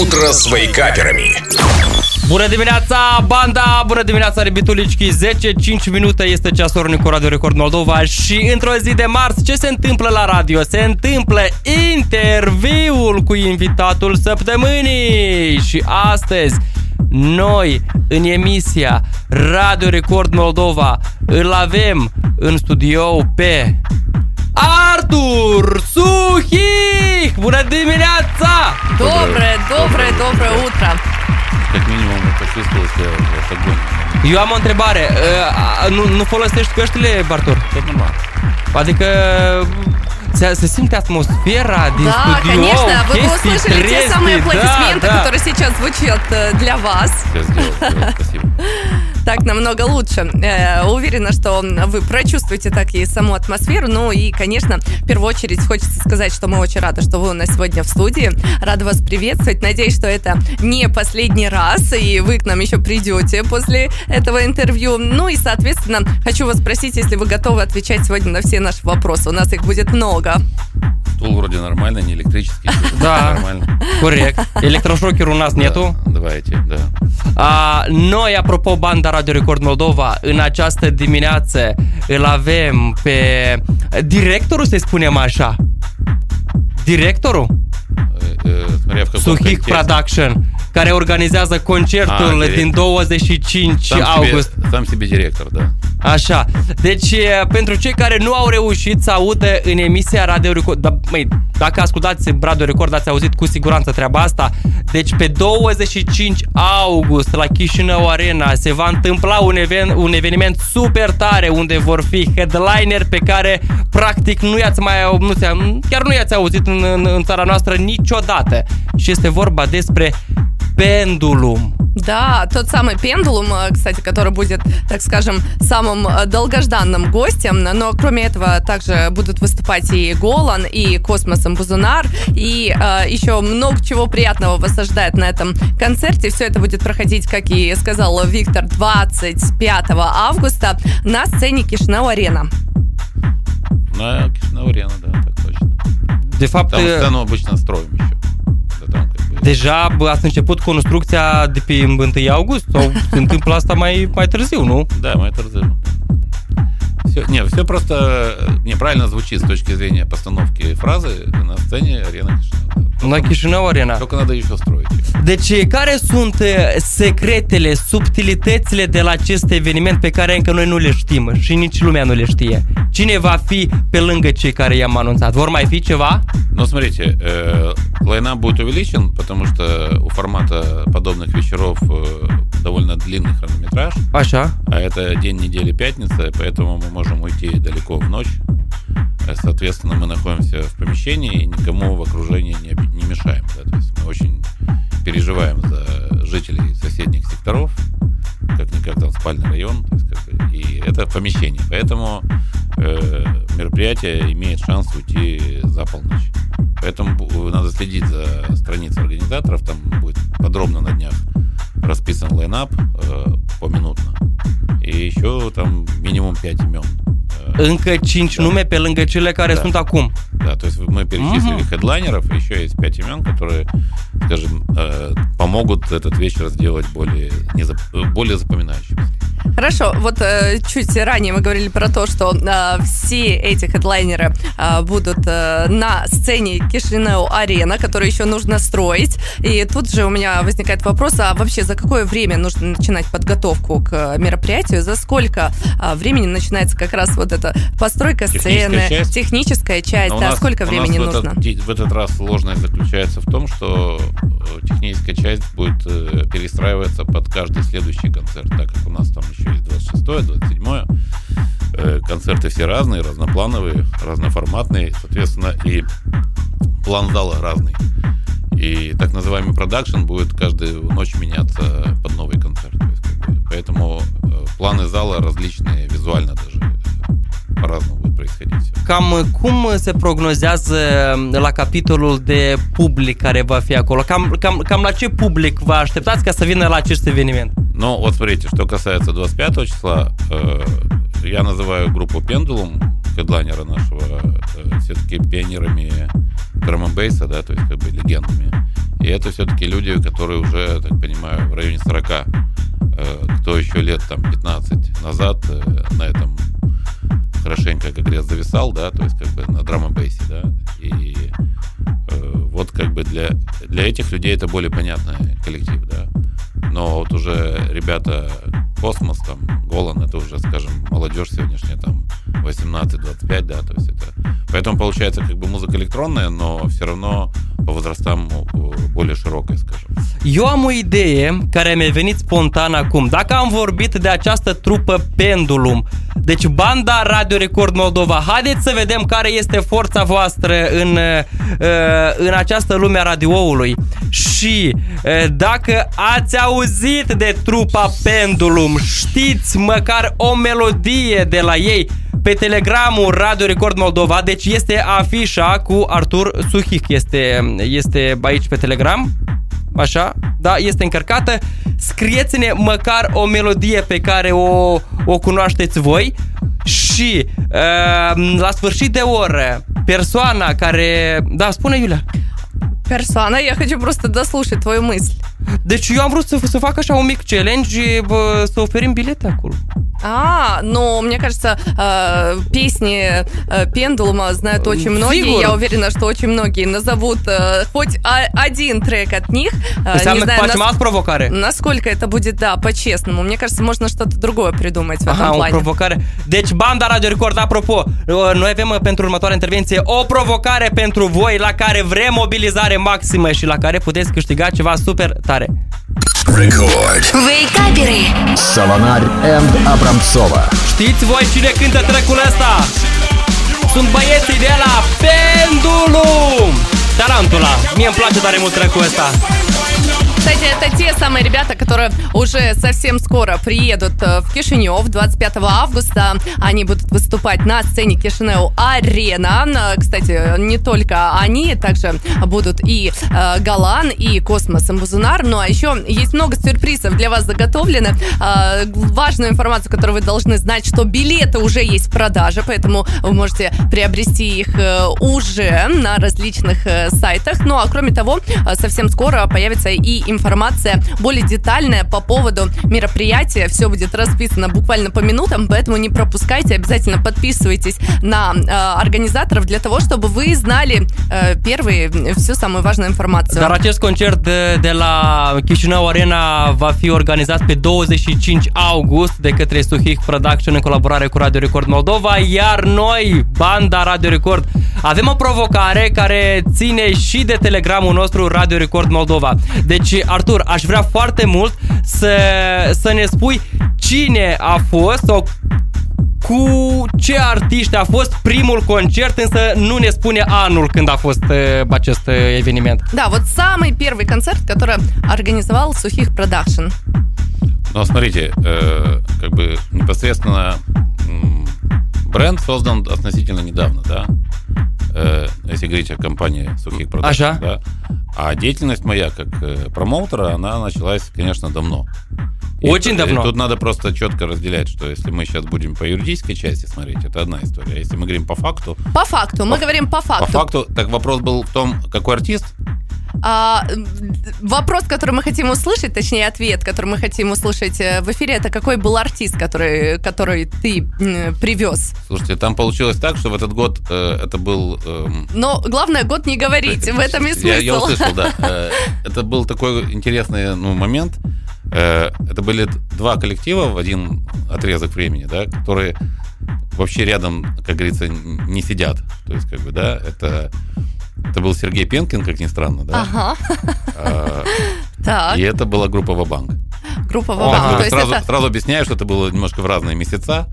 Утро с вейкаперами. Bună dimineața, banda! Bună dimineața, rebitulici! 10-5 minute este ceasorul cu Radio Record Moldova și într-o zi de marți, ce se întâmplă la radio? Se întâmplă interviul cu invitatul săptămânii și astăzi noi, în emisia Radio Record Moldova, îl avem în studio pe Artur Suhich! Bună dimineața! Доброе, доброе, доброе утро. Как минимум почувствовал себя вот огонь. Eu am o întrebare. Uh, Nu, nu folosești căștile, Bartur? Это нормально. Adică se, se simte atmosfera din Да, studio, конечно, вы бы chestii услышали те trezii, самые da, аплодисменты, da. которые сейчас звучат э, для вас. Я сделал, сделал, спасибо. Так намного лучше. Э, Уверена, что вы прочувствуете так и саму атмосферу. Ну и, конечно, в первую очередь хочется сказать, что мы очень рады, что вы у нас сегодня в студии. Рада вас приветствовать. Надеюсь, что это не последний раз, и вы к нам еще придете после этого интервью. Ну и, соответственно, хочу вас спросить, если вы готовы отвечать сегодня на все наши вопросы. У нас их будет много. Стул вроде нормальный, не электрический. Да. Нормально. Corect. Electroșocuri у нас nету. Да, Давайте, да. A, noi, apropo, banda Radio Record Moldova, în această dimineață îl avem pe directorul, să spunem așa. Directorul? Э, э, Смотря в каком Suhich контексте. Production, care organizează concertul A, direct- din 25 Сам august. себе, сам себе директор, да. Așa. Deci, e, pentru cei care nu au reușit să audă în emisia Radio Record, da, măi, dacă ascultați Radio Record, ați auzit cu siguranță treaba asta. Deci, pe 25 august, la Chișinău Arena, se va întâmpla un, even, un eveniment super tare, unde vor fi headliner pe care, practic, nu i-ați mai, nu ți chiar nu i-ați auzit în, în, în țara noastră niciodată. Și este vorba despre Pendulum. Да, тот самый пендулум, э, кстати, который будет, так скажем, самым э, долгожданным гостем. Но кроме этого также будут выступать и Голан, и Космосом Бузунар, и э, еще много чего приятного вас ожидает на этом концерте. Все это будет проходить, как и сказал Виктор, 25 августа на сцене Кишинау-Арена. На Кишинев арена, да, так точно. De fapt, Там сцену обычно строим еще. Deja ați început construcția de pe 1 august sau se întâmplă asta mai, mai târziu, nu? Да, мы это разделим. Все, не, все просто неправильно звучит с точки зрения постановки фразы на сцене арена Кишинев. Да. La Chișinău Arena. Только надо еще строить. Deci, care sunt uh, secretele, subtilitățile de la acest eveniment pe care încă noi nu le știm și nici lumea nu le știe? Cine va fi pe lângă cei care i-am anunțat? Vor mai fi ceva? Но смотрите, э, лайнап будет увеличен, потому что у формата подобных вечеров э, довольно длинный хронометраж, Așa. а это день недели пятница, поэтому мы можем уйти далеко в ночь. Э, Соответственно, мы находимся в помещении и никому в окружении не, не мешаем. да, То есть мы очень переживаем за жителей соседних секторов, как-никак там спальный район, то есть и это помещение. Поэтому э, мероприятие имеет шанс уйти за полночь. Поэтому надо следить за страницей организаторов, там будет подробно на днях расписан лайнап э, поминутно. И еще там минимум 5 имен. Încă 5 Da. nume pe lângă cele care Da. sunt acum. Да, то есть мы перечислили Мгм. хедлайнеров, еще есть 5 имен, которые, скажем, помогут этот вечер сделать более, э, более запоминающимся. Хорошо, вот э, чуть ранее мы говорили про то, что э, все эти хедлайнеры э, будут э, на сцене Кишинеу Арена, которую еще нужно строить. И тут же у меня возникает вопрос, а вообще за какое время нужно начинать подготовку к мероприятию? За сколько э, времени начинается как раз вот эта постройка Техническая сцены, часть? техническая часть? У Да, нас- сколько у нас времени в нужно? Этот, в этот раз сложность заключается в том, что э, техническая часть будет э, перестраиваться под каждый следующий концерт, так как у нас там еще есть 26 27 э, концерты все разные, разноплановые, разноформатные, соответственно, и план зала разный. И так называемый продакшн будет каждую ночь меняться под новый концерт. Поэтому э, планы зала различные, визуально даже э, по-разному будет происходить. Cam cum se prognozează la capitolul de public care va fi acolo? Cam, cam, cam la ce public vă așteptați ca să vină la acest eveniment? Но вот смотрите, что касается 25 числа, э, я называю группу Пендулум, хедлайнера нашего, э, все-таки пионерами драм бейса да, то есть как бы легендами. И это все-таки люди, которые уже, так понимаю, в районе 40. Э, кто еще лет там 15 назад э, на этом хорошенько, как говорят, зависал, да, то есть как бы на драма бейсе, да, и э, вот как бы для, для этих людей это более понятный коллектив, да. Но вот уже ребята Космос, там, Голан, это уже, скажем, молодежь сегодняшняя, там, 18-25, да, то есть это... Poitom получается как бы музыка электронная, но все равно по возрастам более широкая, скажем. Eu am o idee care mi-a venit spontan acum. Dacă am vorbit de această trupă Pendulum, deci banda Radio Record Moldova, haideți să vedem care este forța voastră în, în această lume a radioului. Și dacă ați auzit de trupa Pendulum, știți măcar o melodie de la ei, pe telegramul Radio Record Moldova, deci este afișa cu Artur Suhic, este, este aici pe telegram, așa, da, este încărcată. Scrieți-ne măcar o melodie pe care o, o cunoașteți voi și uh, la sfârșit de oră, persoana care... Da, spune Iulia. Персона, я хочу просто дослушать твою мысль. Deci eu am vrut să, să fac așa un mic challenge, bă, să oferim bilete acolo. А, ну, мне кажется, э, песни э, Пендулума знают очень многие. Фигур. Я уверена, что очень многие назовут э, хоть а- один трек от них. Э, Înseamnă не că знаю, facem нас- altă provocare. насколько это будет, да, по-честному. Мне кажется, можно что-то другое придумать в этом Aha, o плане. provocare. Deci, banda Radio Record, apropo, noi avem uh, pentru următoarea intervenție o provocare pentru voi la care vrem mobilizare maximă și la care puteți câștiga ceva super tare. Record. Вейкаперы. Savanari and Abramtsova. Știți voi cine cântă trecul ăsta? Sunt băieții de la Pendulum! Tarantula! Mie îmi place tare mult trecul ăsta. Кстати, это те самые ребята, которые уже совсем скоро приедут э, в Кишинев 25 августа. Они будут выступать на сцене Chișinău Arena. Э, Кстати, не только они, также будут и э, Golan, и Cosmos în Buzunar. Ну а еще есть много сюрпризов для вас заготовлено. Э, важную информацию, которую вы должны знать, что билеты уже есть в продаже, поэтому вы можете приобрести их э, уже на различных сайтах. Ну а кроме того, совсем скоро появится и информация более детальная по поводу мероприятия. Все будет расписано буквально по минутам, поэтому не пропускайте. Обязательно подписывайтесь на э, организаторов для того, чтобы вы знали э, первые э, всю самую важную информацию. Dar acest concert de, de la Chișinău Arena va fi organizat pe 25 august de către Suhic Production în colaborare cu Radio Record Moldova, iar noi, banda Radio Record, avem o provocare care ține și de telegramul nostru Radio Record Moldova. Deci, Artur, aș vrea foarte mult să, să ne spui cine a fost sau cu ce artiști a fost primul concert, însă nu ne spune anul când a fost uh, acest uh, eveniment. Да, вот самый первый концерт, который организовал Сухих Продакшн. Но смотрите, э, как бы непосредственно м, бренд создан относительно недавно, да. Э, если говорить о компании сухих продаж, Ага. да. А деятельность моя как э, промоутера, она началась, конечно, давно. И Очень тут- давно. и Тут надо просто четко разделять, что если мы сейчас будем по юридической части смотреть, это одна история. А если мы говорим по факту, По факту, мы По- говорим по факту. по факту, так вопрос был в том, какой артист, А, вопрос, который мы хотим услышать, точнее ответ, который мы хотим услышать э, в эфире, это какой был артист, который, который ты привез. Слушайте, там получилось так, что в этот год э, это был... эм, Но главное, год не говорить, в этом и смысл. Я, я услышал, да. Э, Это был такой интересный ну, момент. Э, Это были два коллектива в один отрезок времени, да, которые вообще рядом, как говорится, не сидят. То есть, как бы, да, это, это был Сергей Пенкин, как ни странно, да, Ага, а, так, и это была группа Вабанк. группа Ага. Вабанк. Так, То есть сразу, это... сразу объясняю, что это было немножко в разные месяца,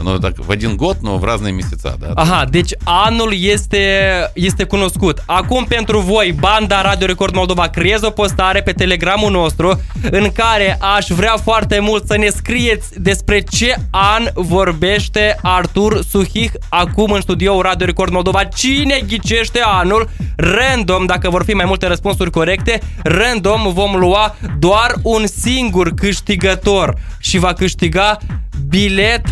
но так в один год, но в разные месяца, да. Aha, deci anul este, este cunoscut. Acum pentru voi, banda Radio Record Moldova, creez o postare pe telegramul nostru în care aș vrea foarte mult să ne scrieți despre ce an vorbește Artur Suhih acum în studioul Radio Record Moldova. Cine ghicește anul? Random, dacă vor fi mai multe răspunsuri corecte, random vom lua doar un singur câștigător și va câștiga bilet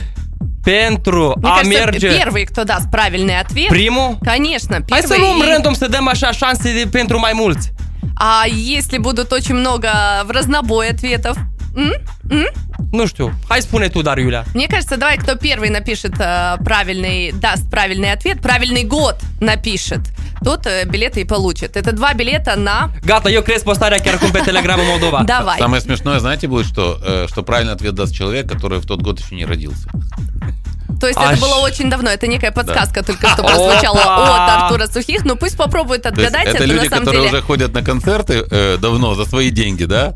pentru Мне a кажется, merge... первый, кто даст правильный ответ, Primul? конечно, Hai первый. să luăm и- random să dăm așa șanse de, pentru mai mulți. А если будут очень много в разнобой ответов? Nu știu. Hai spune tu, dar, Iulia. Мне кажется, давай, кто первый напишет э, правильный, даст правильный ответ, правильный год напишет, тот э, билеты и получит. Это два билета на... Gata, eu cresc postarea chiar acum pe Moldova. Давай. Самое смешное, знаете, будет, что, э, что правильный ответ даст человек, который в тот год еще не родился. То есть Аж. это было очень давно. Это некая подсказка только что прозвучала Опа! от Артура Сухих. Ну пусть попробует То есть отгадать. это Это, люди, самом которые деле... уже ходят на концерты э, давно за свои деньги, да?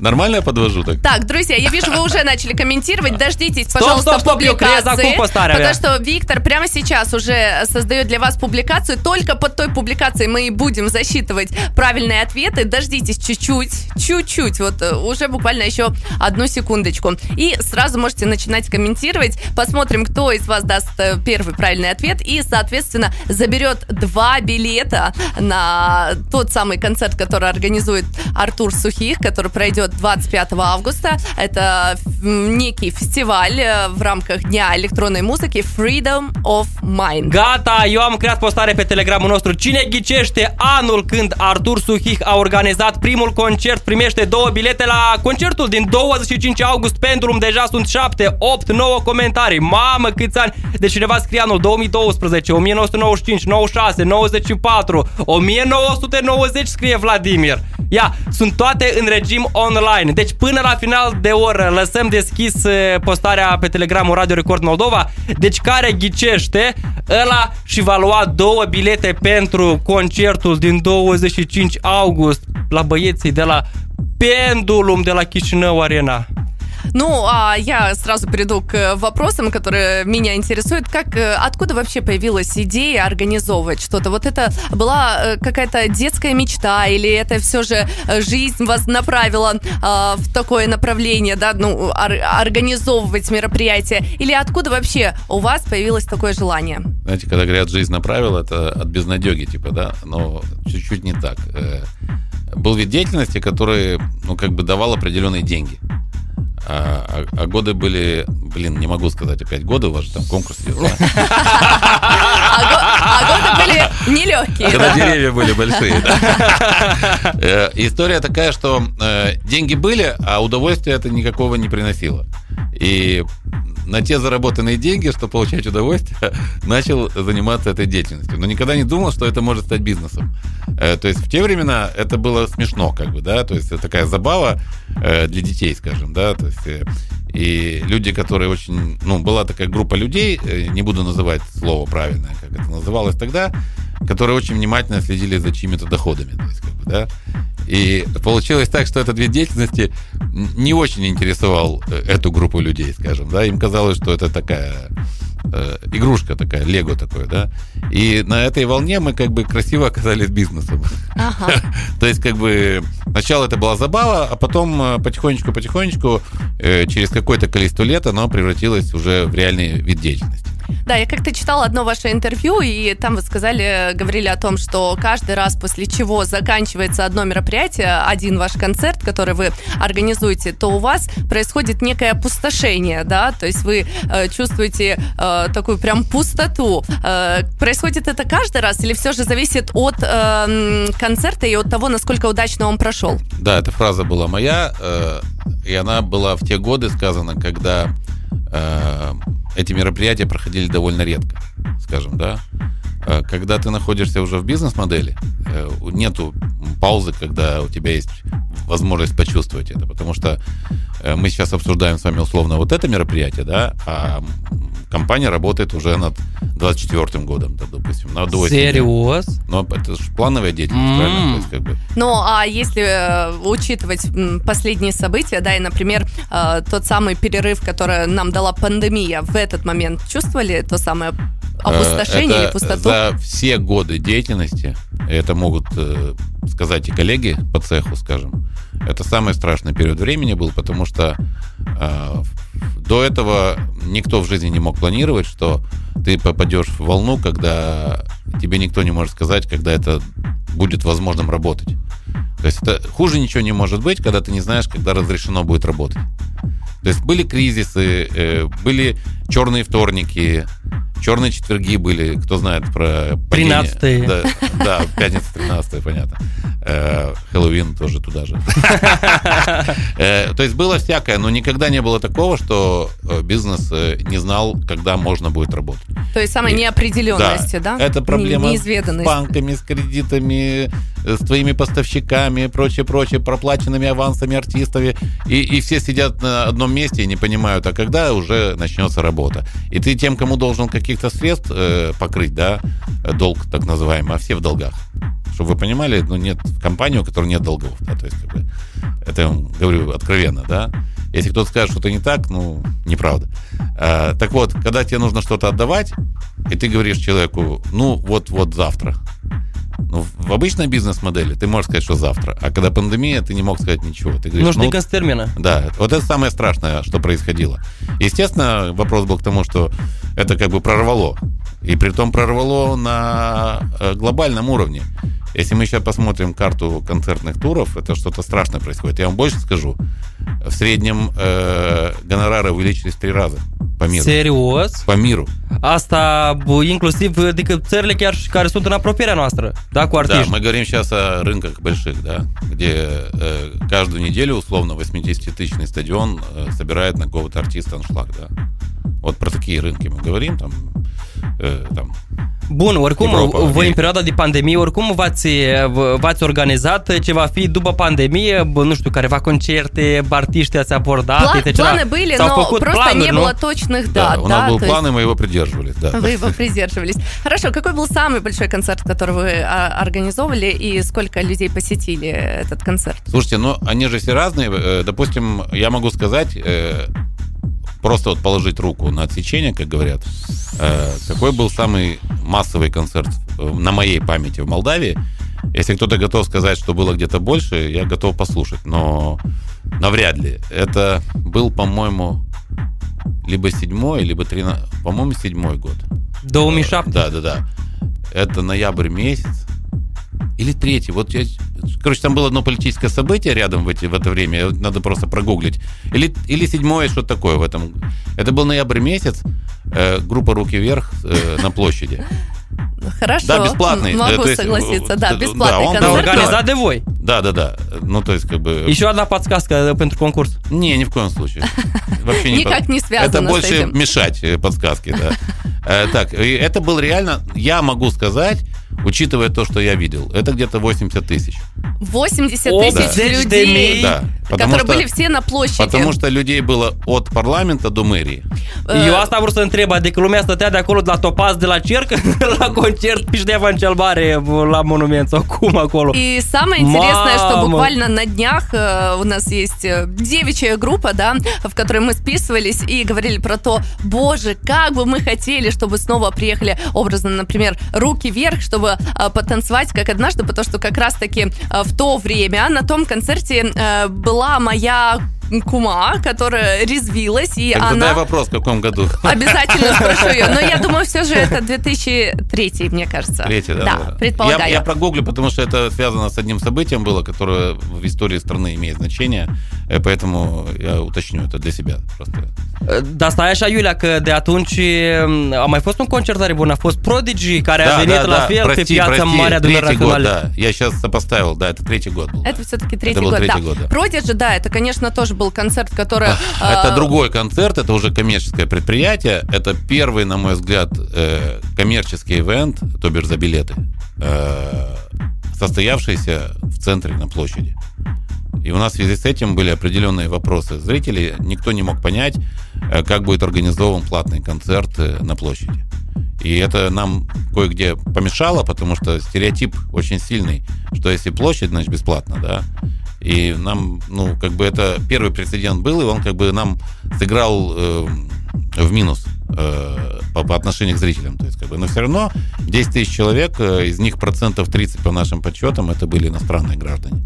Нормально я подвожу так? Так, друзья, я вижу, вы уже начали комментировать. Дождитесь, Стоп, пожалуйста, стоп, стоп, публикации. Потому что Виктор прямо сейчас уже создает для вас публикацию. Только под той публикацией мы и будем засчитывать правильные ответы. Дождитесь чуть-чуть, чуть-чуть. Вот э, уже буквально еще одну секундочку. И сразу можете начинать комментировать. Посмотрим, кто из вас даст э, первый правильный ответ. И, соответственно, заберет два билета на тот самый концерт, который организует Артур Сухих, который пройдет 25 августа. Это м, некий фестиваль э, в рамках Дня электронной muziki Freedom of Mind. Gata, eu am creat postare pe Telegramul nostru. Cine ghicește anul când Artur Suhih a organizat primul concert primește două bilete la concertul din 25 august. Pendulum deja sunt 7, 8, 9 comentarii. Mamă, câți ani! Deci cineva scrie anul 2012, 1995, 96, 94, 1990 scrie Vladimir. Ia, sunt toate în regim online. Deci până la final de oră lăsăm deschis eh, postarea pe Telegramul Radio Record Moldova. Deci care ghicește, ăla și va lua două bilete pentru concertul din 25 august la băieții de la Pendulum de la Chișinău Arena. Ну, а я сразу перейду к вопросам, которые меня интересуют. Как, э, откуда вообще появилась идея организовывать что-то? Вот это была э, какая-то детская мечта или это все же э, жизнь вас направила а, в такое направление, да, ну, ор- организовывать мероприятия? Или откуда вообще у вас появилось такое желание? Знаете, когда говорят «жизнь направила», это от безнадеги, типа, да? Но чуть-чуть не так. Был вид деятельности, который, ну, как бы давал определенные деньги. А, а- а годы были, блин, не могу сказать опять годы, у вас же там конкурс идет? А, а годы были нелегкие, Когда да? деревья были большие. Э, История такая, что э, деньги были, а удовольствия это никакого не приносило. И на те заработанные деньги, что получать удовольствие, начал заниматься этой деятельностью. Но никогда не думал, что это может стать бизнесом. Э, То есть в те времена это было смешно, как бы, да, то есть это такая забава э, для детей, скажем, да, то есть э, и люди, которые очень, ну, была такая группа людей, не буду называть слово правильное, как это называлось тогда, которые очень внимательно следили за чьими-то доходами, то есть, как бы, да, и получилось так, что этот вид деятельности не очень интересовал э, эту группу людей, скажем, да, им казалось, что это такая э, игрушка такая, лего такое, да, и на этой волне мы как бы красиво оказались бизнесом. Ага. То есть, как бы, сначала это была забава, а потом потихонечку-потихонечку, э, через какое-то количество лет оно превратилось уже в реальный вид деятельности. Да, я как-то читала одно ваше интервью, и там вы сказали, говорили о том, что каждый раз после чего заканчивается одно мероприятие, один ваш концерт, который вы организуете, то у вас происходит некое опустошение, да, то есть вы э, чувствуете э, такую прям пустоту. Э, происходит это каждый раз или все же зависит от э, концерта и от того, насколько удачно он прошел? Да, эта фраза была моя, э, и она была в те годы сказана, когда э, эти мероприятия проходили довольно редко, скажем, да. Э, Когда ты находишься уже в бизнес-модели, э, нету паузы, когда у тебя есть возможность почувствовать это, потому что э, мы сейчас обсуждаем с вами условно вот это мероприятие, да, а компания работает уже над 24 годом, да, допустим, над осенью. Serios? Но это же плановая деятельность, правильно? То есть, как бы, Ну, а если э, учитывать последние события, да, и, например, э, тот самый перерыв, который нам дала пандемия, в этот момент чувствовали то самое опустошение Э, или это пустоту? За все годы деятельности, это могут э, сказать и коллеги по цеху, скажем, это самый страшный период времени был, потому что э, до этого никто в жизни не мог планировать, что ты попадешь в волну, когда тебе никто не может сказать, когда это будет возможным работать. То есть это хуже ничего не может быть, когда ты не знаешь, когда разрешено будет работать. То есть были кризисы, э, были черные вторники, Черные четверги были, кто знает про падение. 13-е. Да, да, пятница 13 понятно. Э, Хэллоуин тоже туда же. Э, То есть было всякое, но никогда не было такого, что э, бизнес не знал, когда можно будет работать. То есть самой И- неопределенности, да? Это проблема с банками, с кредитами, с твоими поставщиками, прочее, прочее, проплаченными авансами артистами. И, и все сидят на одном месте и не понимают, а когда уже начнется работа. И ты тем, кому должен каких-то средств э, покрыть, да, долг так называемый, а все в долгах. Чтобы вы понимали, ну, нет компании, у которой нет долгов. Да, то есть, как бы, это я вам говорю откровенно, да. Если кто-то скажет, что это не так, ну, неправда. А, так вот, когда тебе нужно что-то отдавать, и ты говоришь человеку, ну, вот-вот завтра. Ну, в обычной бизнес-модели ты можешь сказать, что завтра. А когда пандемия, ты не мог сказать ничего. Ты говоришь, Нужны ну, констермина. да, вот это самое страшное, что происходило. Естественно, вопрос был к тому, что это как бы прорвало. И при том прорвало на э, глобальном уровне. Если мы сейчас посмотрим карту концертных туров, это что-то страшное происходит. Я вам больше скажу. В э, гонорары увеличились в три раза по миру. Serios? По mиру. Asta inclusiv adică țările chiar care sunt în apropierea noastră, da, cu Да, artiști. мы говорим сейчас о рынках больших, да, где э, каждую неделю условно 80-тысячный стадион э, собирает на какого-то артиста аншлаг, да. Вот про такие рынки мы говорим, там, э, там Bun, oricum, Europa, voi în perioada de pandemie, oricum v-ați, v-ați organizat ce va fi după pandemie, bă, nu știu, careva concerte, artiști ați abordat, Пла- etc. Планы были, S-au но просто planuri, не было точных да, дат. у да, нас был то есть план, и мы его придерживались, да. Вы его придерживались. Хорошо, какой был самый большой концерт, который вы а, организовывали, и сколько людей посетили этот концерт? Слушайте, ну они же все разные. Э, Допустим, я могу сказать, э, просто вот положить руку на отсечение, как говорят, э, какой был самый массовый концерт э, на моей памяти в Молдавии. Если кто-то готов сказать, что было где-то больше, я готов послушать, но навряд ли. Это был, по-моему, либо седьмой, либо тринадцатый, по-моему, седьмой год. 2007. Да, да, да. Это ноябрь месяц. Или третий. Вот я... Короче, там было одно политическое событие рядом в, эти, в это время. Надо просто прогуглить. Или, или седьмое, что такое в этом. Это был ноябрь месяц. э, группа «Руки вверх» э, на площади. Хорошо. Да, бесплатный. Могу Э, то есть, согласиться. э, Да, да, бесплатный он Да, концерт. органи- organizat de voi. Да, да, да. Ну, то есть, как бы... Еще одна подсказка pentru concurs. Не, ни в коем случае. Вообще Никак под- не связано Это с больше этим. мешать э, подсказки, да. Э, Так, и это был реально, я могу сказать, учитывая то, что я видел, это где-то 80 тысяч. 80 О, тысяч да. людей, Да, потому которые что- были все на площади. Потому что людей было от парламента до мэрии. Eu asta am vrut să întreb, adică lumea stătea de acolo de la topaz de la cerc la concert Pișdeva în cel mare la monument sau cum acolo. И самое интересное, что буквально на днях э, у нас есть э, девичья группа, да, в которой мы списывались и говорили про то, боже, как бы мы хотели, чтобы снова приехали образно, например, руки вверх, чтобы э, потанцевать как однажды, потому что как раз-таки э, в то время на том концерте э, была моя кума, которая резвилась, и Так она... задай вопрос, в каком году? Обязательно спрошу ее. Но я думаю, все же это 2003, мне кажется. Третий, да. Да, предполагаю. Я, я прогуглю, потому что это связано с одним событием было, которое в истории страны имеет значение, э, поэтому я уточню это для себя просто. Dar stai așa, Iulia, că de atunci a mai fost un concert tare bun. A fost Prodigy, care a venit la fel pe прости, piața прости, mare adunării третий год, naționale. да. Я сейчас сопоставил, да, это третий год был. Это все-таки третий был год, третий да. год, да. Продиджи, да, это, конечно, тоже был концерт, который... Это э, другой концерт, это уже коммерческое предприятие. Это первый, на мой взгляд, э, коммерческий ивент, то бишь за билеты, э, состоявшийся в центре на площади. И у нас в связи с этим были определенные вопросы зрителей. Никто не мог понять, э, как будет организован платный концерт на площади. И это нам кое-где помешало, потому что стереотип очень сильный, что если площадь, значит бесплатно, да. И нам, ну, как бы это первый прецедент был, и он как бы нам сыграл э, в минус э, по, по отношению к зрителям. То есть, как бы, но все равно 10 тысяч человек, э, из них процентов 30 по нашим подсчетам, это были иностранные граждане.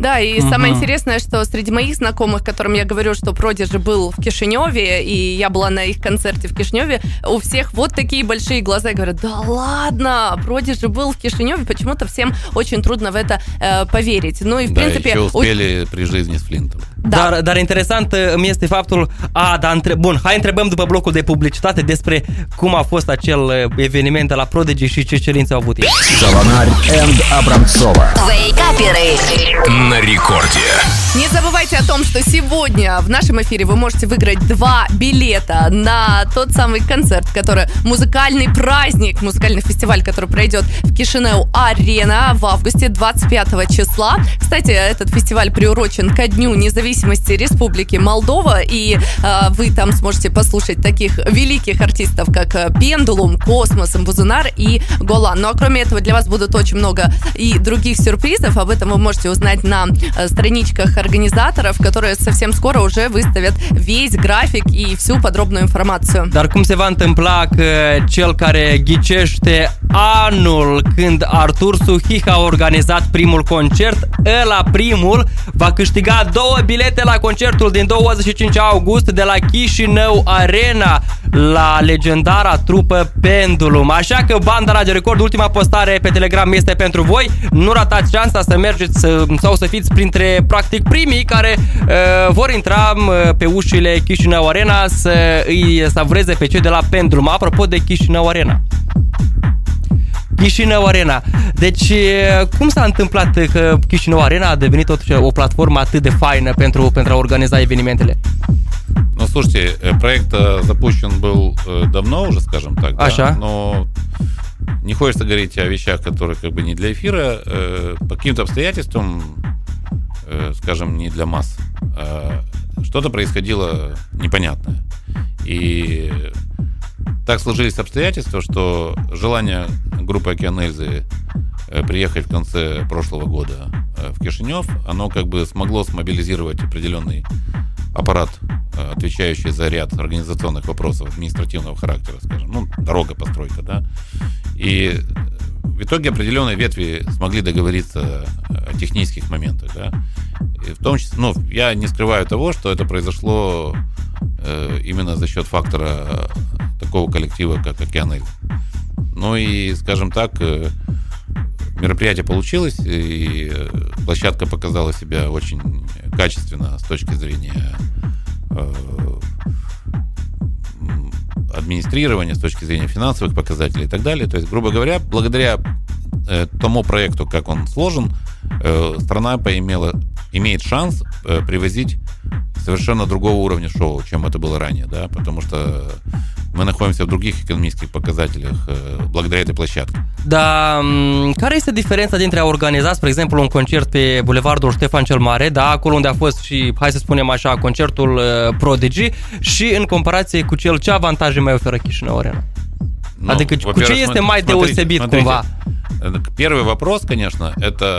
Да, и Мгм. самое интересное, что среди моих знакомых, которым я говорю, что Продиджи был в Кишиневе, и я была на их концерте в Кишиневе, у всех вот такие большие глаза и говорят, да ладно, Продиджи был в Кишиневе, почему-то всем очень трудно в это э, поверить. Ну и в да, принципе... еще у- успели при жизни с Флинтом. Da. Dar, dar interesant îmi este faptul... A, dar între... Bun, hai întrebăm după blocul de publicitate despre cum a fost acel uh, eveniment la Prodigy și ce cerințe au avut ei. Солонарь and Абрамцова. На рекорде. Не забывайте о том, что сегодня в нашем эфире вы можете выиграть два билета на тот самый концерт, который музыкальный праздник, музыкальный фестиваль, который пройдет в Кишинеу Арена в августе 25 числа. Кстати, этот фестиваль приурочен ко Дню независимости Республики Молдова, и э, вы там сможете послушать таких великих артистов, как э, Пендулум, Космос, Бузунар и Голан. Ну а кроме этого для вас будут очень много и других сюрпризов. Об этом вы можете узнать на э, страничках организаторов, которые совсем скоро уже выставят весь график и всю подробную информацию. Dar cum se va întâmpla că cel care ghicește anul când Artur Suhih a organizat primul concert, ăla primul va câștiga două bilete la concertul din 25 august de la Chișinău Arena la legendara trupă Pendulum. Așa că banda Radio Record, ultima postare pe Telegram este pentru voi. Nu ratați șansa să mergeți să, sau să fiți printre practic primii care uh, vor intra uh, pe ușile Chișinău Arena să îi savureze pe cei de la Pendulum. Apropo de Chișinău Arena. Chișinău Arena. Deci, e, cum s-a întâmplat că Chișinău Arena a devenit totuși o platformă atât de faină pentru, pentru a organiza evenimentele? Слушайте, э, проект э, запущен был э, давно уже, скажем так, да, Аша. но не хочется говорить о вещах, которые как бы не для эфира, по каким-то обстоятельствам, скажем, не для масс, а что-то происходило непонятное. И так сложились обстоятельства, что желание группы «Океан Эльзы» приехать в конце прошлого года в Кишинев, оно как бы смогло смобилизировать определенный аппарат, э, отвечающий за ряд организационных вопросов административного характера, скажем, ну, дорога, постройка, да. И в итоге определенные ветви смогли договориться о технических моментах, да. И в том числе, ну, я не скрываю того, что это произошло э, именно за счет фактора э, такого коллектива, как Океан Эльзы. Ну и, скажем так, э, мероприятие получилось, и э, площадка показала себя очень качественно с точки зрения э, администрирования, с точки зрения финансовых показателей и так далее. То есть, грубо говоря, благодаря э, тому проекту, как он сложен, страна поимела, имеет шанс привозить совершенно другого уровня шоу, чем это было ранее, да, потому что мы находимся в других экономических показателях э, благодаря этой площадке. Dar m, care este diferența dintre a organiza, spre exemplu, un concert pe Bulevardul Ștefan cel Mare, da, acolo unde a fost și, hai să spunem așa, concertul uh, Prodigy și în comparație cu cel ce avantaje mai oferă Chișinău Arena? Ну, Adică cu во-первых, ce este смотри- mai смотрите, deosebit смотрите. cumva? Э, Первый вопрос, конечно, это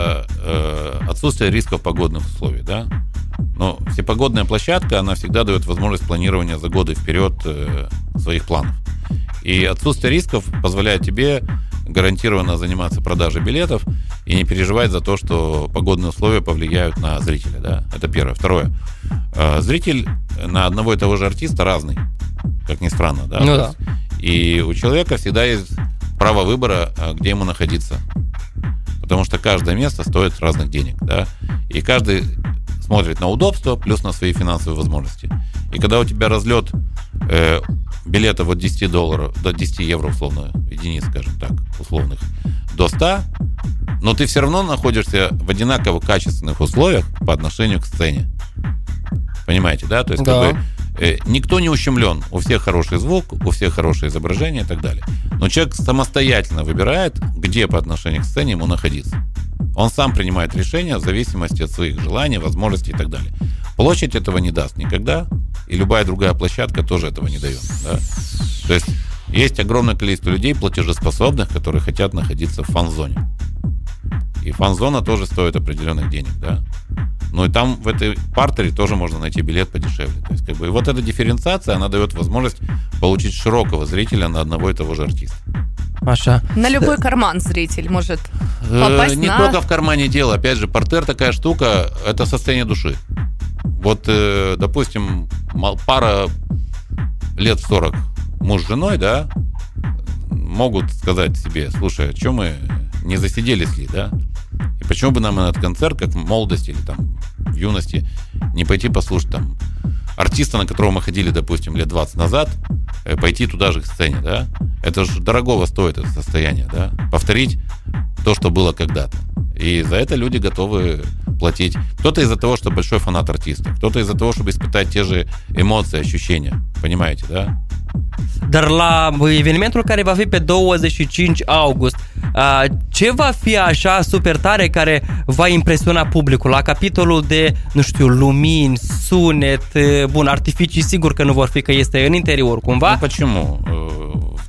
э, отсутствие рисков погодных условий, да. Но всепогодная площадка, она всегда дает возможность планирования за годы вперед э, своих планов. И отсутствие рисков позволяет тебе гарантированно заниматься продажей билетов и не переживать за то, что погодные условия повлияют на зрителя, да. Это первое. Второе. Э, Зритель на одного и того же артиста разный, как ни странно, да. Ну да. и у человека всегда есть право выбора, а, где ему находиться. Потому что каждое место стоит разных денег, да. И каждый смотрит на удобство плюс на свои финансовые возможности. И когда у тебя разлет э, билетов от 10 долларов до 10 евро, условно, единиц, скажем так, условных, до 100, но ты все равно находишься в одинаково качественных условиях по отношению к сцене. Понимаете, да? То есть, Да. как бы, э, никто не ущемлен. У всех хороший звук, у всех хорошее изображение и так далее. Но человек самостоятельно выбирает, где по отношению к сцене ему находиться. Он сам принимает решения в зависимости от своих желаний, возможностей и так далее. Площадь этого не даст никогда, и любая другая площадка тоже этого не дает. да. То есть есть огромное количество людей платежеспособных, которые хотят находиться в фан-зоне. И фан-зона тоже стоит определенных денег, да. Ну и там в этой партере тоже можно найти билет подешевле. То есть, как бы, и вот эта дифференциация, она дает возможность получить широкого зрителя на одного и того же артиста. Așa. На любой карман зритель может Э, попасть не на... только в кармане дело. Опять же, портер такая штука, это состояние души. Вот, э, допустим, пара лет 40 муж с женой, да, могут сказать себе, слушай, а что мы не засиделись ли, да? И почему бы нам на этот концерт, как в молодости или там в юности, не пойти послушать там артиста, на которого мы ходили, допустим, лет 20 назад, э, пойти туда же к сцене, да? Это же дорогого стоит это состояние, да? Повторить то, что было когда-то. И за это люди готовы платить. Кто-то из-за того, что большой фанат артиста, кто-то из-за того, чтобы испытать те же эмоции, ощущения. Понимаете, да? Dar la evenimentul care va fi pe 25 august, uh, ce va fi așa super tare care va impresiona publicul? La capitolul de, nu știu, lumini, sunet, uh, bun, artificii sigur că nu vor fi, că este în interior cumva. Ну почему?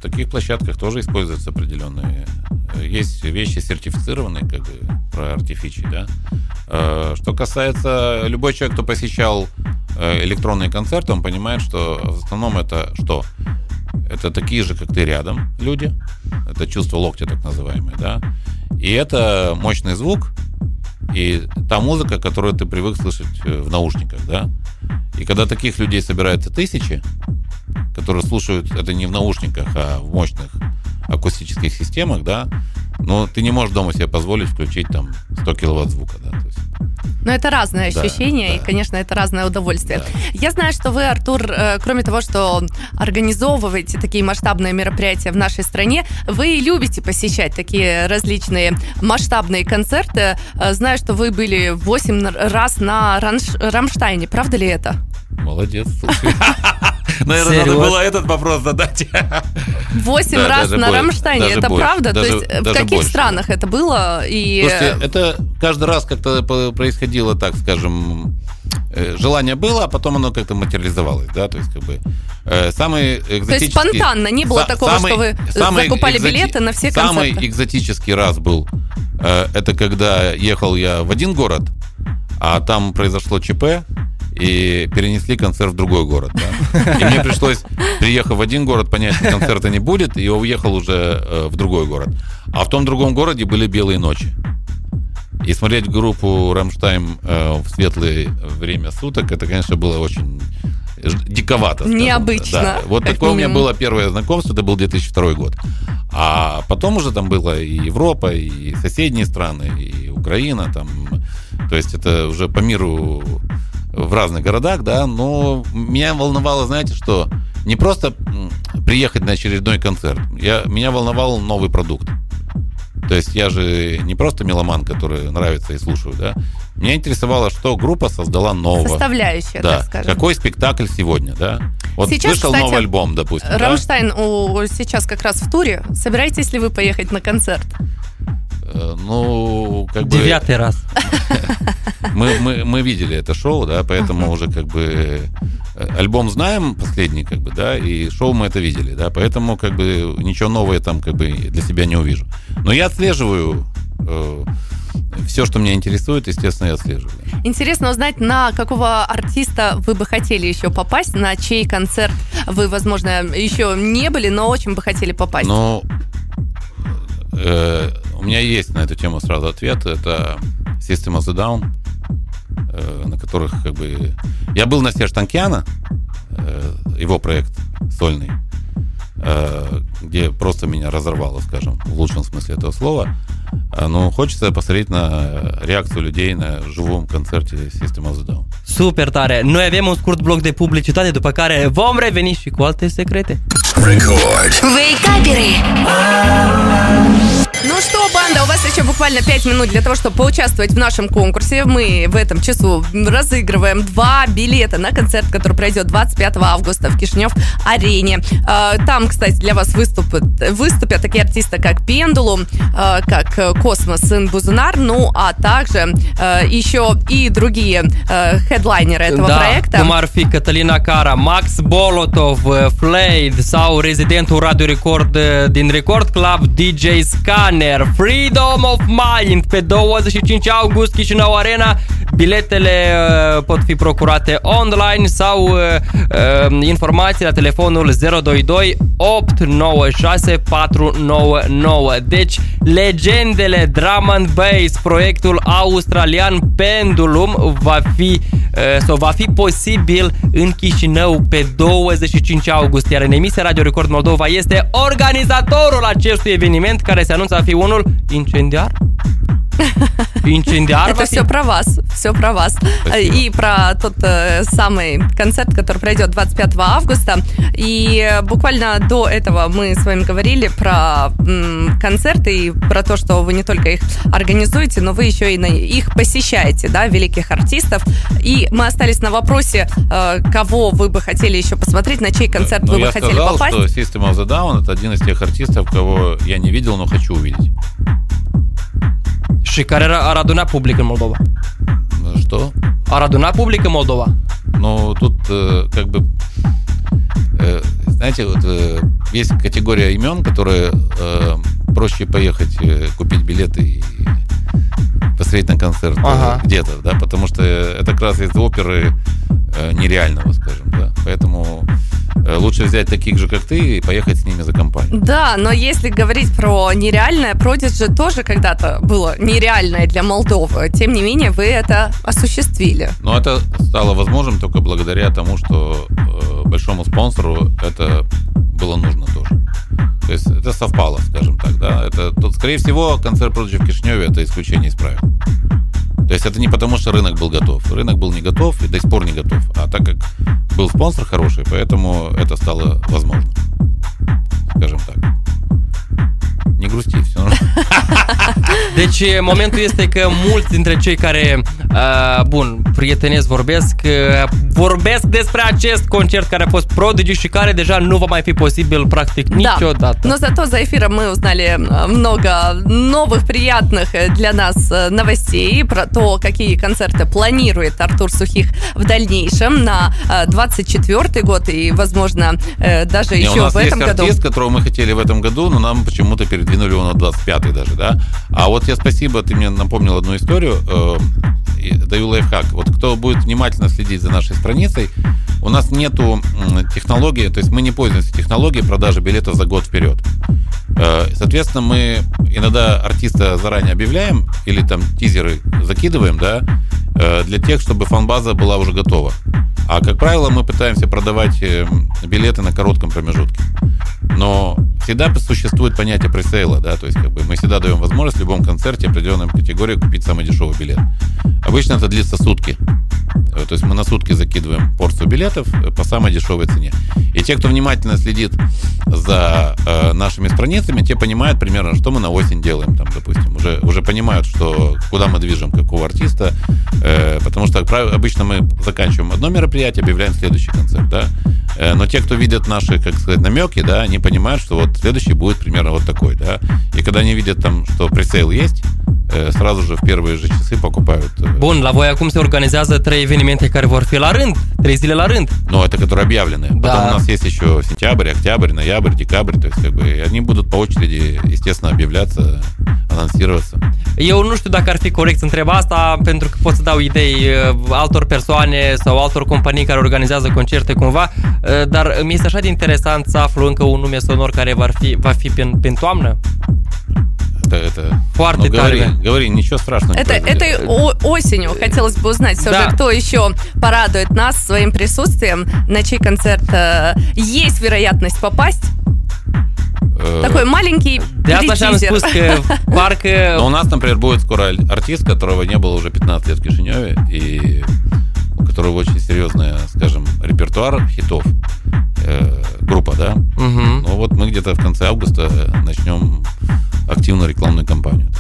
Таких площадках тоже используются определенные... э, Есть вещи сертифицированные, как бы, про артифичи, да? Э, Что касается... Любой человек, кто посещал э, электронные концерты, он понимает, что в основном это что? Это такие же, как ты рядом люди. Это чувство локтя, так называемое, да? И это мощный звук, и та музыка, которую ты привык слышать в наушниках, да? И когда таких людей собирается тысячи, которые слушают это не в наушниках, а в мощных акустических системах, да, но ты не можешь дома себе позволить включить там 100 киловатт звука, да, то есть Но это разное Да, ощущение, и, да. конечно, это разное удовольствие. Да. Я знаю, что вы, Артур, э, кроме того, что организовываете такие масштабные мероприятия в нашей стране, вы любите посещать такие различные масштабные концерты. Э, Знаю, что вы были 8 раз на Ранш- Рамштайне. Правда ли это? молодец, слушай. Наверное, надо Серьёзно? было этот вопрос задать. 8 Да, раз на больше, Рамштайне. это больше, правда? даже- То есть э, в каких больше. странах это было? И Слушайте, это каждый раз как-то происходило, так скажем, э, желание было, а потом оно как-то материализовалось, да, то есть как бы э, самый экзотический... То есть спонтанно, не было Са- такого, что вы закупали билеты на все Самый концерты? экзотический раз был, э, это когда ехал я в один город, а там произошло ЧП, и перенесли концерт в другой город. да. И мне пришлось, приехав в один город, понять, что концерта не будет, и я уехал уже э, в другой город. А в том другом городе были белые ночи. И смотреть группу Рамштайм э, в светлое время суток, это, конечно, было очень диковато. скажем, Необычно, да. Вот такое у меня минимум. было первое знакомство, это был 2002 год. А потом уже там была и Европа, и соседние страны, и Украина, там, то есть это уже по миру в разных городах, да, но меня волновало, знаете, что не просто приехать на очередной концерт, я, меня волновал новый продукт. То есть я же не просто меломан, который нравится и слушаю, да. Меня интересовало, что группа создала нового. Составляющая, да. так скажем. Какой спектакль сегодня, да? Вот Сейчас, вышел кстати, новый альбом, допустим. да? Рамштайн у- сейчас как раз в туре. Собираетесь ли вы поехать на концерт? Э, Ну, как бы... Девятый раз. Мы, мы, мы видели это шоу, да, поэтому уже как бы э, альбом знаем последний, как бы, да, и шоу мы это видели, да, поэтому как бы ничего нового я там как бы для себя не увижу. Но я отслеживаю все, что меня интересует, естественно, я отслеживаю. Интересно узнать, на какого артиста вы бы хотели еще попасть, на чей концерт вы, возможно, еще не были, но очень бы хотели попасть. Но э, у меня есть на эту тему сразу ответ. Это System of the Down, э, на которых как бы... Я был на Серж Танкиана, э, его проект сольный, э, где просто меня разорвало, скажем, в лучшем смысле этого слова. А, Но хочется посмотреть на реакцию людей на живом концерте System of the Down. Super tare! Noi avem un scurt bloc de publicitate, după care vom reveni și cu alte secrete. Record. Вейкаперы. Ну что, банда, у вас еще буквально 5 минут для того, чтобы поучаствовать в нашем конкурсе. Мы в этом часу разыгрываем два билета на концерт, который пройдет 25 августа в Кишнев-арене. Э, Там, кстати, для вас выступят, выступят такие артисты, как Пендулум, э, как э, Космос, Сын Бузунар, ну, а также э, еще и другие э, хедлайнеры этого da, проекта. fi Cătălina Cara, Max Bolotov, Flaid sau rezidentul Radio Record eh, din Record Club, DJ Scanner, Freedom of Mind pe 25 august Chișinău Arena. Biletele eh, pot fi procurate online sau eh, eh, informații la telefonul 022 896 499. Deci, legendele Drum and Bass, proiectul australian Pendulum va fi eh, sau va fi posibil în Chișinău pe 25 august, iar în emisia Radio Record Moldova este organizatorul acestui eveniment care se anunță a fi unul incendiar. Va Это все про вас, все про вас. Спасибо. И про тот э, самый концерт, который пройдет 25 августа. И буквально до этого мы с вами говорили про м, концерты и про то, что вы не только их организуете, но вы еще и на их посещаете, да, великих артистов. И мы остались на вопросе, э, кого вы бы хотели еще посмотреть, на чей концерт Ну, вы я бы хотели сказал, попасть. что System of the Down это один из тех артистов, кого я не видел, но хочу увидеть. Și care ar aduna public în Moldova? Ну, Что? Ar aduna public în Moldova? Ну, тут как бы, знаете, вот есть категория имен, которые э, проще поехать, купить билеты и посмотреть на концерт Ага. где-то, да, потому что это как раз из оперы э, нереального, скажем, лучше взять таких же, как ты, и поехать с ними за компанию. Да, но если говорить про нереальное, Prodigy тоже когда-то было нереальное для Молдовы. Тем не менее, вы это осуществили. Но это стало возможным только благодаря тому, что э, большому спонсору это было нужно тоже. То есть это совпало, скажем так, да. Это, тут, скорее всего, концерт Prodigy в Кишиневе это исключение из правил. То есть это не потому, что рынок был готов. Рынок был не готов и до сих пор не готов. А так как был спонсор хороший, поэтому это стало возможным. Скажем так. Не грусти, все нормально. Deci momentul este că mulți dintre cei care, uh, bun, prietenesc vorbesc, uh, vorbesc despre acest concert care a fost Prodigy și care deja nu va mai fi posibil practic niciodată. Но зато за эфиром мы узнали много новых приятных для нас новостей про то, какие концерты планирует Артур Сухих в дальнейшем на э, 24 год и, возможно, даже Не, еще у нас в есть этом году. артист, которого мы хотели в этом году, но нам почему-то передвинули его на 25-й даже, да. А вот я спасибо, ты мне напомнил одну историю. э, даю лайфхак. Вот кто будет внимательно следить за нашей страницей, у нас нету технологии, то есть мы не пользуемся технологией продажи билетов за год вперед. Э, Соответственно, мы иногда артиста заранее объявляем или там тизеры закидываем, да, э, для тех, чтобы фан-база была уже готова. А, как правило, мы пытаемся продавать э, билеты на коротком промежутке. Но всегда существует понятие пресейла, да, то есть как бы мы всегда даем возможность в любом концерте определенной категории купить самый дешевый билет. Обычно это длится сутки. Э, То есть мы на сутки закидываем порцию билетов э, по самой дешевой цене. И те, кто внимательно следит за э, нашими страницами, те понимают примерно, что мы на осень делаем, там, допустим, уже, уже понимают, что куда мы движем, какого артиста, э, потому что обычно мы заканчиваем одно мероприятие, объявляем следующий концерт, да. Э, но те, кто видят наши, как сказать, намеки, да, они понимают, что вот следующий будет примерно вот такой, да. И когда они видят там, что пресейл есть, э, сразу же в первые же часы покупают. э, Bun, la voi acum se organizează trei evenimente care vor fi la rând, trei zile la rând. Но это которые объявлены. Да. Потом у нас есть еще сентябрь, октябрь, ноябрь, декабрь. То есть, как бы, они будут по очереди, естественно, объявляться, анонсироваться. Eu nu știu dacă ar fi corect să întreb asta, pentru că pot să dau idei altor persoane sau altor companii care organizează concerte cumva, uh, dar mi este așa de interesant să aflu încă un nume sonor care va fi, va fi prin, prin toamnă. Это, это... Foarte ну, говори, tare. говори, ничего страшного. не Это, произойдет. этой о- осенью хотелось бы узнать все Да. же, кто еще порадует нас своим присутствием, на чей концерт э, есть вероятность попасть. Э, Такой маленький De asta și-am предтизер. spus că parcă... Но у нас, например, будет скоро артист, которого не было уже 15 лет в Кишиневе, и у которого очень серьезный, скажем, репертуар хитов. Э, группа, да? Мгм. Ну вот мы где-то в конце августа начнем активную рекламную кампанию.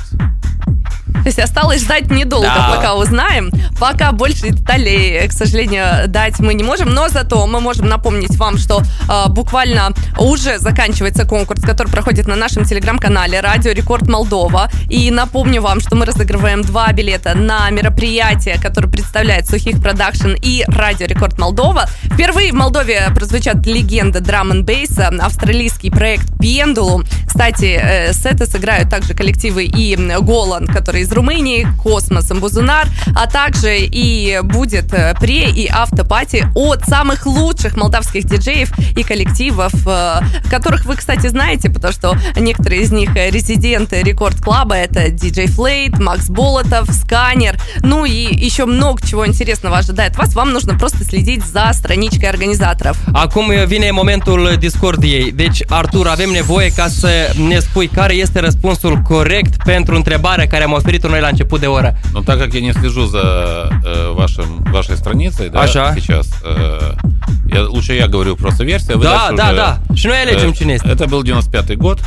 То есть осталось ждать недолго, Да. пока узнаем. Пока больше деталей, к сожалению, дать мы не можем, но зато мы можем напомнить вам, что э, буквально уже заканчивается конкурс, который проходит на нашем телеграм-канале «Радио Рекорд Молдова». И напомню вам, что мы разыгрываем два билета на мероприятие, которое представляет Сухих Production и «Радио Рекорд Молдова». Впервые в Молдове прозвучат легенды драм н бейса австралийский проект «Pendulum». Кстати, э, сеты сыграют также коллективы и м, Golan, который из Румынии, Cosmos în Buzunar, а также и будет э, pre и afterparty от самых лучших молдавских диджеев и коллективов, э, которых вы, кстати, знаете, потому что некоторые из них э, резиденты Record Club а. Это диджей Флейт, Макс Болотов, Сканер. Ну и еще много чего интересного ожидает вас. Вам нужно просто следить за страничкой организаторов. Acum vine momentul discordiei. Deci, Artur, avem nevoie ca să ne spui care este răspunsul corect pentru întrebarea care am oferit stabilit noi la început de oră. Но так как я не слежу за э, вашим, вашей страницей, да, Ага. сейчас, э, я, лучше я говорю просто версия. Вы Да, дальше да, уже, да. Și noi alegem cine este. Это был 95 год.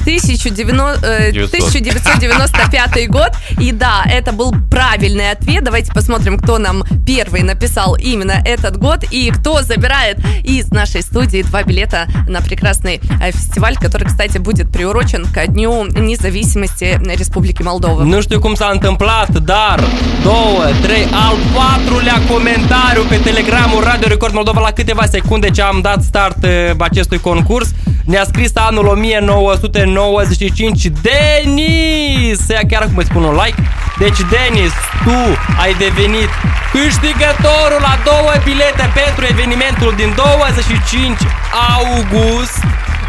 1990, э, 900. 1995 год. И да, это был правильный ответ. Давайте посмотрим, кто нам первый написал именно этот год и кто забирает из нашей студии два билета на прекрасный э, фестиваль, который, кстати, будет приурочен ко Дню независимости Республики Молдова. Nu știu cum s-a întâmplat, dar 2, 3, al patrulea comentariu pe Telegramul Radio Record Moldova la câteva secunde ce am dat start uh, acestui concurs. Ne-a scris anul 1995 Denis! Ia chiar acum îți spun un like. Deci Denis, tu ai devenit câștigătorul la două bilete pentru evenimentul din 25 august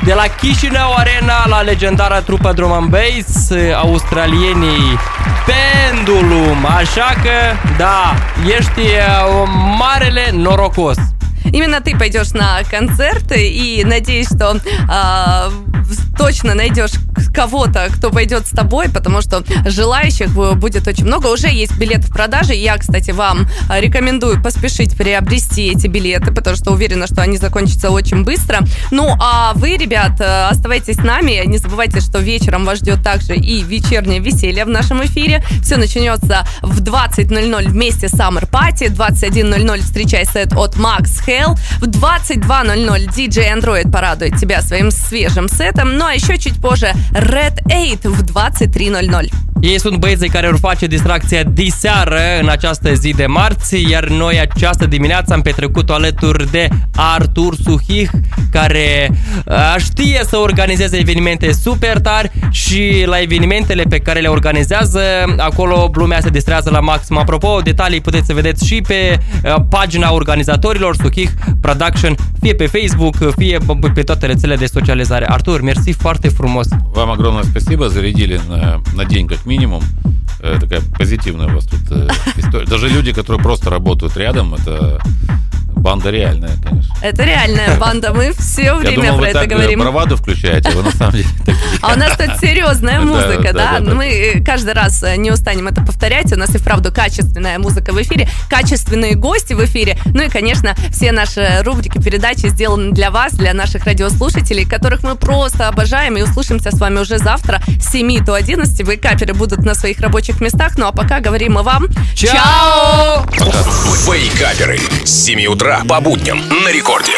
de la Chișinău Arena la legendara trupă Drum and Bass, australienii Pendulum. Așa că, da, ești uh, marele norocos. Именно ты пойдешь на концерт и надеюсь, что а, точно найдешь кого-то, кто пойдет с тобой, потому что желающих будет очень много. Уже есть билеты в продаже. Я, кстати, вам рекомендую поспешить приобрести эти билеты, потому что уверена, что они закончатся очень быстро. Ну, а вы, ребят, оставайтесь с нами. Не забывайте, что вечером вас ждет также и вечернее веселье в нашем эфире. Все начнется в 20.00 вместе с Summer Party. В 21.00 встречай сет от Max Hell. В 22.00 DJ Android порадует тебя своим свежим сетом. Ну а еще чуть позже Red 8 в 23.00. Ei sunt băieții care vor face distracția diseară în această zi de marți, iar noi această dimineață am petrecut-o alături de Artur Suhih, care uh, știe să organizeze evenimente super tari și la evenimentele pe care le organizează, acolo lumea se distrează la maxim. Apropo, detalii puteți să vedeți și pe uh, pagina organizatorilor Suhih Production, fie pe Facebook, fie pe toate rețelele de socializare. Artur, mersi foarte frumos! Вам огромное спасибо, зарядили на, на день как минимум. Э, такая позитивная у вас тут э, история. Даже люди, которые просто работают рядом, это банда реальная, конечно. Это реальная банда, мы все время думал, про вы это так э, говорим. браваду включаете, вы на самом деле. А у нас тут серьезная музыка, да. Мы э, каждый раз э, не устанем это повторять. У нас и вправду качественная музыка в эфире, качественные гости в эфире. Ну и, конечно, все наши рубрики, передачи сделаны для вас, для наших радиослушателей, которых мы просто обожаем. И услышимся с вами уже завтра с 7 до 11. Вейкаперы будут на своих рабочих местах. Ну а пока говорим мы вам Чао! Вейкаперы. С 7 утра по будням на рекорде.